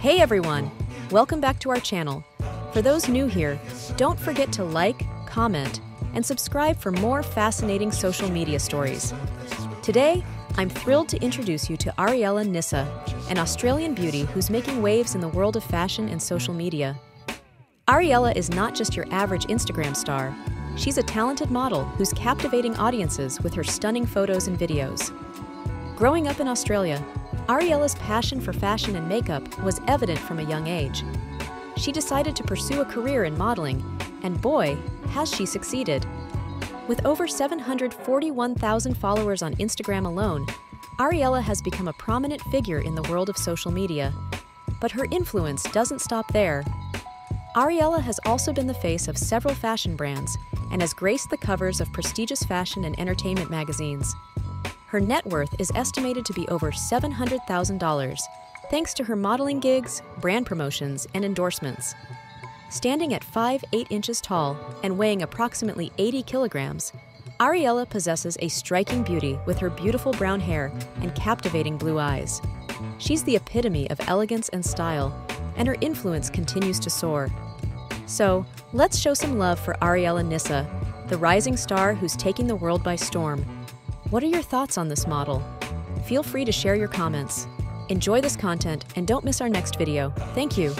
Hey everyone! Welcome back to our channel. For those new here, don't forget to like, comment, and subscribe for more fascinating social media stories. Today, I'm thrilled to introduce you to Ariella Nyssa, an Australian beauty who's making waves in the world of fashion and social media. Ariella is not just your average Instagram star. She's a talented model who's captivating audiences with her stunning photos and videos. Growing up in Australia, Ariella's passion for fashion and makeup was evident from a young age. She decided to pursue a career in modeling, and boy, has she succeeded. With over 741,000 followers on Instagram alone, Ariella has become a prominent figure in the world of social media. But her influence doesn't stop there. Ariella has also been the face of several fashion brands and has graced the covers of prestigious fashion and entertainment magazines. Her net worth is estimated to be over $700,000, thanks to her modeling gigs, brand promotions, and endorsements. Standing at 5 8 inches tall and weighing approximately 80 kilograms, Ariella possesses a striking beauty with her beautiful brown hair and captivating blue eyes. She's the epitome of elegance and style, and her influence continues to soar. So, let's show some love for Ariella Nyssa, the rising star who's taking the world by storm what are your thoughts on this model? Feel free to share your comments. Enjoy this content and don't miss our next video. Thank you.